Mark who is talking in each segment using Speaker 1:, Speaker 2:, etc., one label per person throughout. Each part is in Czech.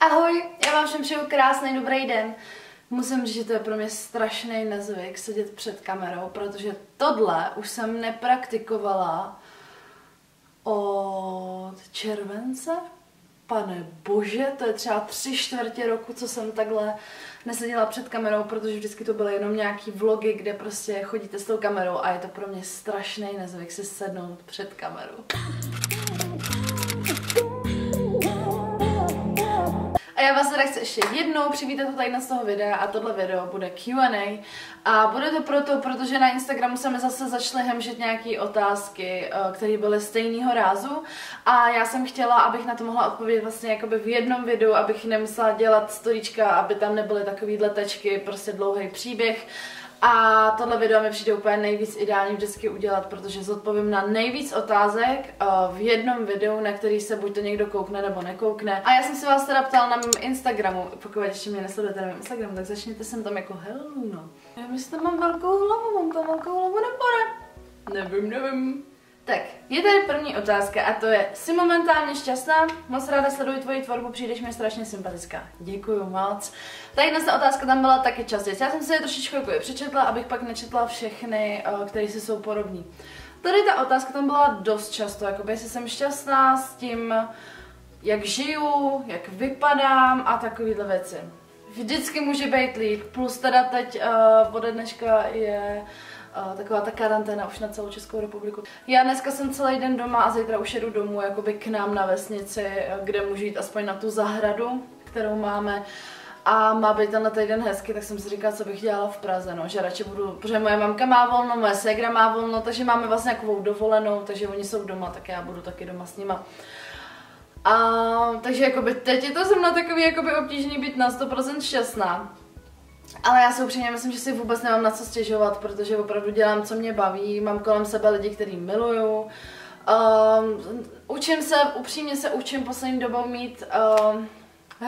Speaker 1: Ahoj, já vám všem přeju krásný dobrý den. Musím říct, že to je pro mě strašný nezvyk sedět před kamerou, protože tohle už jsem nepraktikovala od července. Pane bože, to je třeba tři čtvrtě roku, co jsem takhle neseděla před kamerou, protože vždycky to byly jenom nějaký vlogy, kde prostě chodíte s tou kamerou a je to pro mě strašný nezvyk si sednout před kamerou. A já vás teda chci ještě jednou přivítat tady z toho videa a tohle video bude Q&A a. Bude to proto, protože na Instagramu mi zase začaly hemžit nějaké otázky, eh, které byly stejného rázu. A já jsem chtěla, abych na to mohla odpovědět vlastně jakoby v jednom videu, abych nemusela dělat storíčka, aby tam nebyly takovýhle tečky, prostě dlouhý příběh, a tohle video mi přijde úplně nejvíc ideální vždycky udělat, protože zodpovím na nejvíc otázek uh, v jednom videu, na který se buď to někdo koukne nebo nekoukne. A já jsem si vás teda ptala na mém Instagramu, pokud ještě mě nesledujete na mém Instagramu, tak začněte sem tam jako hello, no. Já myslím, že mám velkou hlavu, mám tam velkou hlavu nebo ne? Nevím, nevím. Tak, je tady první otázka a to je, jsi momentálně šťastná? Moc ráda sleduji tvoji tvorbu, přijdeš mi strašně sympatická. Děkuju moc. Tady jedna otázka tam byla taky častěji. Já jsem si je trošičku jako je přečetla, abych pak nečetla všechny, eh, které si jsou podobní. Tady ta otázka tam byla dost často, jakoby jestli jsem šťastná s tím, jak žiju, jak vypadám a takovéhle věci. Vždycky může být líp, plus teda teď uh, ode dneška je taková ta karanténa už na celou Českou republiku. Já dneska jsem celý den doma a zítra už jedu domů jakoby k nám na vesnici, kde můžu jít aspoň na tu zahradu, kterou máme. A má být tenhle týden hezky, tak jsem si říkala, co bych dělala v Praze, no, že radši budu, protože moje mamka má volno, moje ségra má volno, takže máme vlastně takovou dovolenou, takže oni jsou doma, tak já budu taky doma s nima. A, takže jakoby teď je to zrovna takový jakoby obtížný být na 100% šťastná. Ale já si upřímně myslím, že si vůbec nemám na co stěžovat, protože opravdu dělám, co mě baví, mám kolem sebe lidi, který miluju. Um, učím se, upřímně se učím poslední dobou mít um,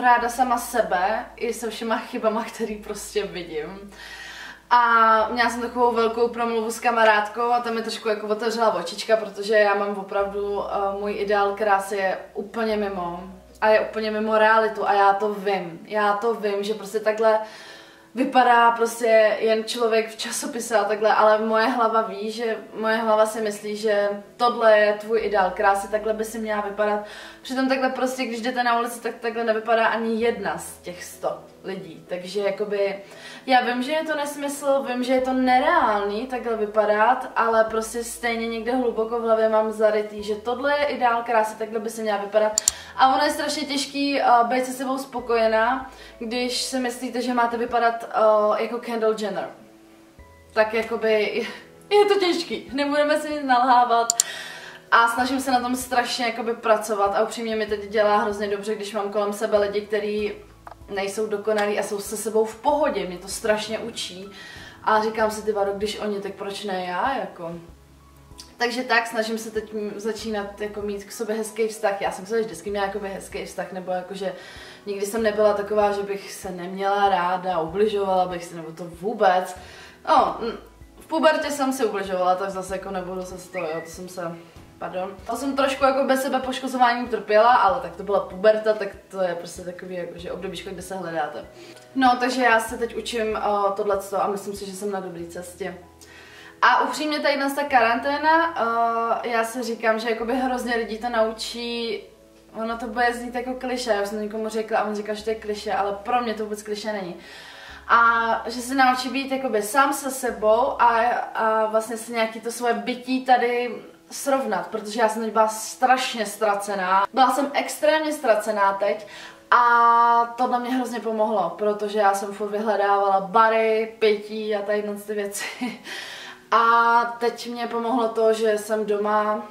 Speaker 1: ráda sama sebe i se všema chybama, který prostě vidím. A měla jsem takovou velkou promluvu s kamarádkou a tam mi trošku jako otevřela očička, protože já mám opravdu, uh, můj ideál krásy je úplně mimo. A je úplně mimo realitu a já to vím. Já to vím, že prostě takhle vypadá prostě jen člověk v časopise a takhle, ale moje hlava ví, že moje hlava si myslí, že tohle je tvůj ideál krásy, takhle by si měla vypadat. Přitom takhle prostě, když jdete na ulici, tak takhle nevypadá ani jedna z těch sto lidí. Takže jakoby, já vím, že je to nesmysl, vím, že je to nereálný takhle vypadat, ale prostě stejně někde hluboko v hlavě mám zarytý, že tohle je ideál krásy, takhle by se měla vypadat. A ono je strašně těžký uh, být se sebou spokojená, když si myslíte, že máte vypadat uh, jako Kendall Jenner. Tak jakoby je to těžký, nebudeme si nic nalhávat. A snažím se na tom strašně jakoby pracovat a upřímně mi teď dělá hrozně dobře, když mám kolem sebe lidi, kteří nejsou dokonalí a jsou se sebou v pohodě, mě to strašně učí. A říkám si, ty vado, když oni, tak proč ne já, jako. Takže tak, snažím se teď začínat jako mít k sobě hezký vztah. Já jsem se vždycky měla jakoby hezký vztah, nebo jakože nikdy jsem nebyla taková, že bych se neměla ráda, ubližovala bych si, nebo to vůbec. No, v pubertě jsem si ubližovala, tak zase jako nebudu se z toho, jo, to jsem se pardon. To jsem trošku jako bez sebe poškozování trpěla, ale tak to byla puberta, tak to je prostě takový jako, že obdobíčko, kde se hledáte. No, takže já se teď učím uh, tohleto a myslím si, že jsem na dobré cestě. A upřímně tady dnes ta karanténa, uh, já si říkám, že jakoby hrozně lidí to naučí Ono to bude znít jako kliše, já jsem někomu řekla a on říkal, že to je kliše, ale pro mě to vůbec kliše není. A že se naučí být jakoby sám se sebou a, a vlastně se nějaký to svoje bytí tady srovnat, protože já jsem teď byla strašně ztracená. Byla jsem extrémně ztracená teď a to na mě hrozně pomohlo, protože já jsem furt vyhledávala bary, pití a tady ty věci. A teď mě pomohlo to, že jsem doma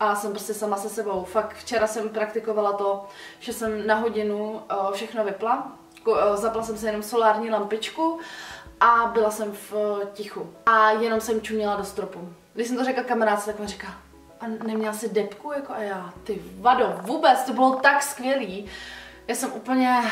Speaker 1: a jsem prostě sama se sebou. Fakt včera jsem praktikovala to, že jsem na hodinu uh, všechno vypla, uh, zapla jsem se jenom solární lampičku a byla jsem v uh, tichu. A jenom jsem čuměla do stropu. Když jsem to řekla kamarádce, tak mi říká, a neměla si depku jako a já, ty vado, vůbec, to bylo tak skvělý. Já jsem úplně,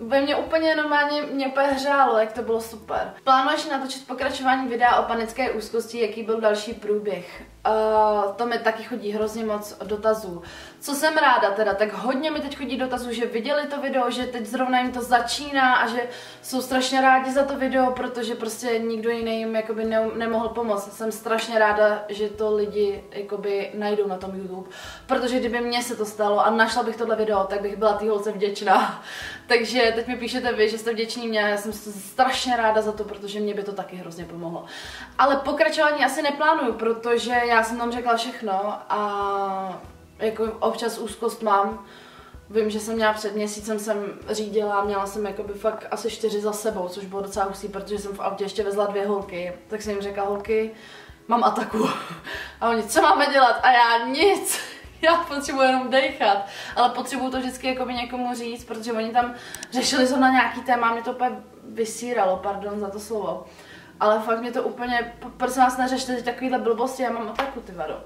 Speaker 1: ve mě úplně normálně, mě úplně hřálo, jak to bylo super. Plánuješ natočit pokračování videa o panické úzkosti, jaký byl další průběh? Uh, to mi taky chodí hrozně moc dotazů. Co jsem ráda teda, tak hodně mi teď chodí dotazů, že viděli to video, že teď zrovna jim to začíná a že jsou strašně rádi za to video, protože prostě nikdo jiný jim jakoby ne, nemohl pomoct. Jsem strašně ráda, že to lidi jakoby najdou na tom YouTube, protože kdyby mně se to stalo a našla bych tohle video, tak bych byla té holce vděčná. Takže teď mi píšete vy, že jste vděční mě, já jsem strašně ráda za to, protože mě by to taky hrozně pomohlo. Ale pokračování asi neplánuju, protože já jsem tam řekla všechno a jako občas úzkost mám. Vím, že jsem měla před měsícem jsem řídila, měla jsem jakoby fakt asi čtyři za sebou, což bylo docela hustý, protože jsem v autě ještě vezla dvě holky. Tak jsem jim řekla, holky, mám ataku. A oni, co máme dělat? A já nic. Já potřebuji jenom dechat, ale potřebuju to vždycky jako někomu říct, protože oni tam řešili na nějaký téma, mě to úplně vysíralo, pardon za to slovo. Ale fakt mě to úplně, prosím vás, neřešte takovýhle blbosti, já mám ataku, ty vado.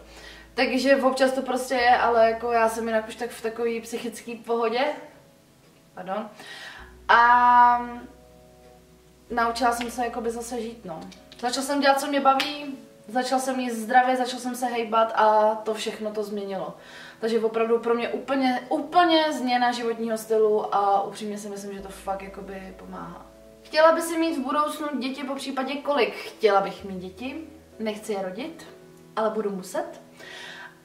Speaker 1: Takže občas to prostě je, ale jako já jsem jinak už tak v takové psychické pohodě. Pardon. A naučila jsem se jakoby zase žít, no. Začal jsem dělat, co mě baví, začal jsem jíst zdravě, začal jsem se hejbat a to všechno to změnilo. Takže opravdu pro mě úplně, úplně změna životního stylu a upřímně si myslím, že to fakt jakoby pomáhá. Chtěla by si mít v budoucnu děti, po případě kolik? Chtěla bych mít děti, nechci je rodit, ale budu muset.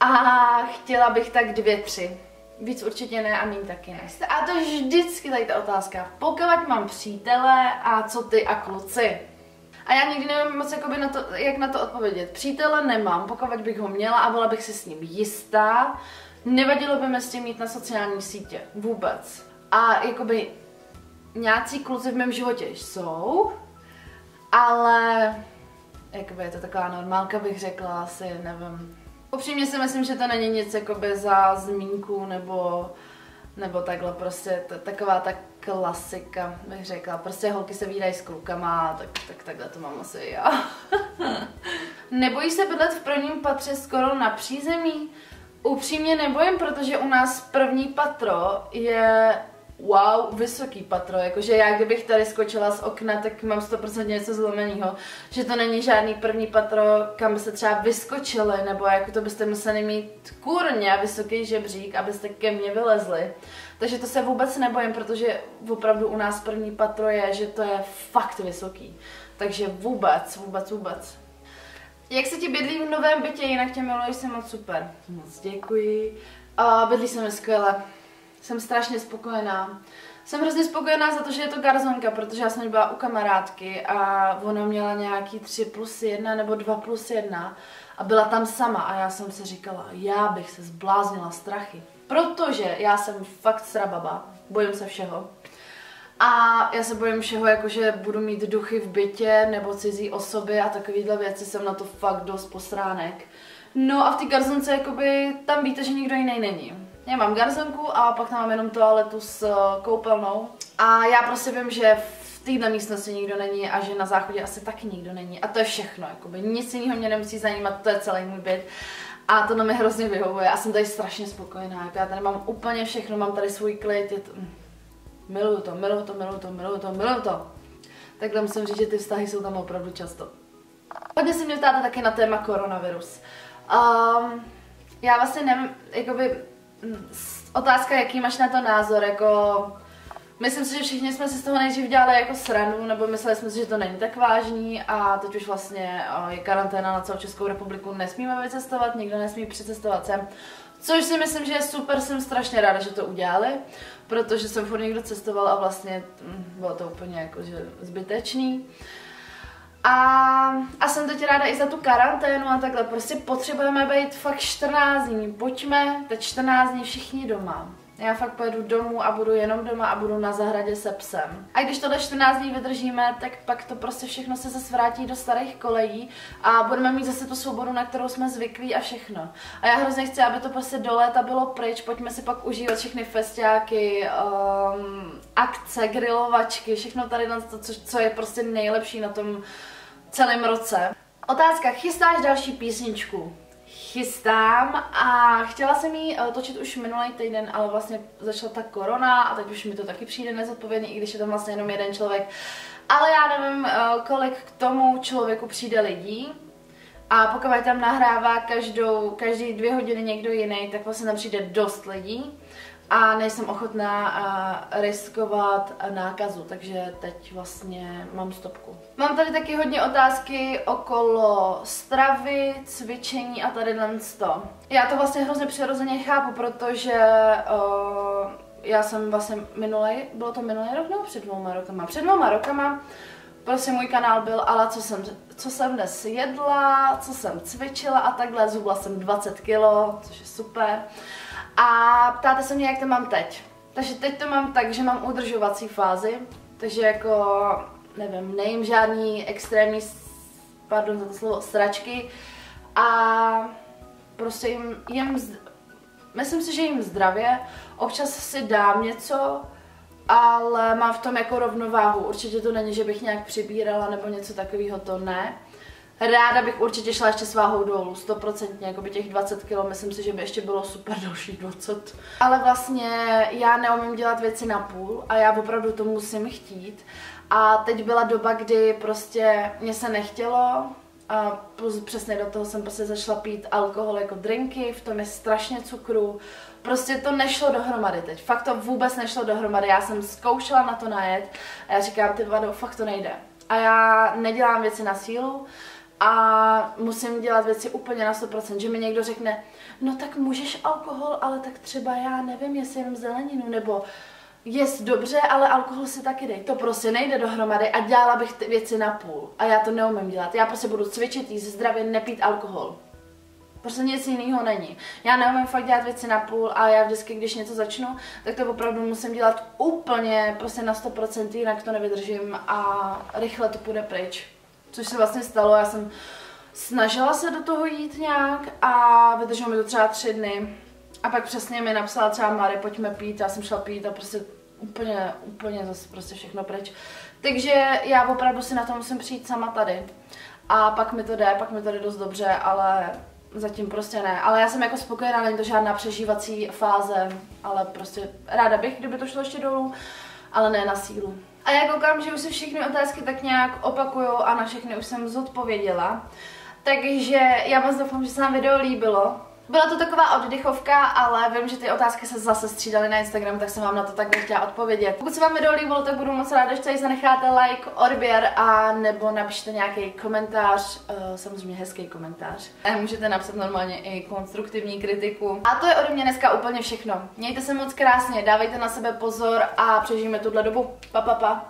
Speaker 1: A chtěla bych tak dvě, tři. Víc určitě ne a méně taky ne. A to vždycky tady ta otázka. Pokud mám přítele a co ty a kluci? A já nikdy nevím moc jakoby na to, jak na to odpovědět. Přítele nemám, pokud bych ho měla a byla bych si s ním jistá, nevadilo by mi s tím mít na sociální sítě. Vůbec. A jakoby nějací kluci v mém životě jsou, ale jakoby je to taková normálka bych řekla asi, nevím, Upřímně si myslím, že to není nic jakoby za zmínku nebo, nebo takhle prostě taková ta klasika, bych řekla. Prostě holky se výdají s klukama, tak, tak takhle to mám asi já. Nebojíš se bydlet v prvním patře skoro na přízemí? Upřímně nebojím, protože u nás první patro je wow, vysoký patro, jakože já kdybych tady skočila z okna, tak mám 100% něco zlomeného, že to není žádný první patro, kam byste třeba vyskočili, nebo jako to byste museli mít kurně vysoký žebřík, abyste ke mně vylezli. Takže to se vůbec nebojím, protože opravdu u nás první patro je, že to je fakt vysoký. Takže vůbec, vůbec, vůbec. Jak se ti bydlí v novém bytě, jinak tě miluji, jsem moc super. Moc děkuji. A bydlí se mi skvěle. Jsem strašně spokojená. Jsem hrozně spokojená za to, že je to garzonka, protože já jsem byla u kamarádky a ona měla nějaký 3 plus 1 nebo 2 plus 1 a byla tam sama a já jsem si říkala, já bych se zbláznila strachy. Protože já jsem fakt srababa, bojím se všeho. A já se bojím všeho, jakože budu mít duchy v bytě nebo cizí osoby a takovýhle věci, jsem na to fakt dost posránek. No a v té garzonce, jakoby, tam víte, že nikdo jiný není. Já mám garzonku a pak tam mám jenom toaletu s eh, koupelnou. A já prostě vím, že v téhle místnosti nikdo není a že na záchodě asi taky nikdo není. A to je všechno, jakoby nic jiného mě nemusí zajímat, to je celý můj byt. A to na mě hrozně vyhovuje a jsem tady strašně spokojená. Jako já tady mám úplně všechno, mám tady svůj klid, je to... Hm, miluju to, miluju to, miluju to, miluju to, miluju to. Takhle musím říct, že ty vztahy jsou tam opravdu často. Hodně se mě ptáte taky na téma koronavirus. Um, já vlastně nevím, jakoby otázka, jaký máš na to názor, jako Myslím si, že všichni jsme si z toho nejdřív dělali jako sranu, nebo mysleli jsme si, že to není tak vážný a teď už vlastně je karanténa na celou Českou republiku, nesmíme vycestovat, nikdo nesmí přicestovat sem. Což si myslím, že je super, jsem strašně ráda, že to udělali, protože jsem furt někdo cestoval a vlastně hm, bylo to úplně jakože zbytečný. A, a jsem teď ráda i za tu karanténu a takhle. Prostě potřebujeme být fakt 14 dní. Pojďme teď 14 dní všichni doma. Já fakt pojedu domů a budu jenom doma a budu na zahradě se psem. A když tohle 14 dní vydržíme, tak pak to prostě všechno se zase vrátí do starých kolejí a budeme mít zase tu svobodu, na kterou jsme zvyklí a všechno. A já hrozně chci, aby to prostě do léta bylo pryč, pojďme si pak užívat všechny festiáky, um, akce, grilovačky, všechno tady, to, co, co je prostě nejlepší na tom celém roce. Otázka, chystáš další písničku? Chystám a chtěla jsem ji uh, točit už minulý týden, ale vlastně začala ta korona a teď už mi to taky přijde nezodpovědný, i když je tam vlastně jenom jeden člověk. Ale já nevím, uh, kolik k tomu člověku přijde lidí. A pokud tam nahrává každou, každý dvě hodiny někdo jiný, tak vlastně tam přijde dost lidí a nejsem ochotná riskovat nákazu, takže teď vlastně mám stopku. Mám tady taky hodně otázky okolo stravy, cvičení a tady to. Já to vlastně hrozně přirozeně chápu, protože uh, já jsem vlastně minulý, bylo to minulý rok nebo před dvouma rokama? Před dvouma rokama prostě můj kanál byl, ale co jsem, co jsem dnes jedla, co jsem cvičila a takhle, zhubla jsem 20 kilo, což je super. A ptáte se mě, jak to mám teď. Takže teď to mám tak, že mám udržovací fázi, takže jako, nevím, nejím žádný extrémní, pardon za to slovo, sračky a prostě jim, jim myslím si, že jim zdravě, občas si dám něco, ale mám v tom jako rovnováhu. Určitě to není, že bych nějak přibírala nebo něco takového, to ne. Ráda bych určitě šla ještě s váhou dolů, stoprocentně, jako by těch 20 kg, myslím si, že by ještě bylo super další 20. Ale vlastně já neumím dělat věci na půl a já opravdu to musím chtít. A teď byla doba, kdy prostě mě se nechtělo, a plus přesně do toho jsem prostě začala pít alkohol jako drinky, v tom je strašně cukru. Prostě to nešlo dohromady teď. Fakt to vůbec nešlo dohromady. Já jsem zkoušela na to najet a já říkám, ty vado, fakt to nejde. A já nedělám věci na sílu a musím dělat věci úplně na 100%, že mi někdo řekne, no tak můžeš alkohol, ale tak třeba já nevím, jestli jenom zeleninu, nebo jest dobře, ale alkohol si taky dej. To prostě nejde dohromady a dělala bych ty věci na půl. A já to neumím dělat. Já prostě budu cvičit, jíst zdravě, nepít alkohol. Prostě nic jiného není. Já neumím fakt dělat věci na půl a já vždycky, když něco začnu, tak to opravdu musím dělat úplně prostě na 100%, jinak to nevydržím a rychle to půjde pryč. Což se vlastně stalo, já jsem snažila se do toho jít nějak a vydrželo mi to třeba tři dny. A pak přesně mi napsala třeba Mary, pojďme pít, já jsem šla pít a prostě úplně, úplně zase prostě všechno pryč. Takže já opravdu si na to musím přijít sama tady. A pak mi to jde, pak mi to jde dost dobře, ale zatím prostě ne. Ale já jsem jako spokojená, není to žádná přežívací fáze, ale prostě ráda bych, kdyby to šlo ještě dolů, ale ne na sílu. A já koukám, že už se všechny otázky tak nějak opakují a na všechny už jsem zodpověděla. Takže já moc doufám, že se vám video líbilo. Byla to taková oddechovka, ale vím, že ty otázky se zase střídaly na Instagram, tak jsem vám na to tak chtěla odpovědět. Pokud se vám video líbilo, tak budu moc ráda, když tady zanecháte like, odběr a nebo napište nějaký komentář, uh, samozřejmě hezký komentář. A můžete napsat normálně i konstruktivní kritiku. A to je ode mě dneska úplně všechno. Mějte se moc krásně, dávejte na sebe pozor a přežijeme tuhle dobu. Pa, pa, pa.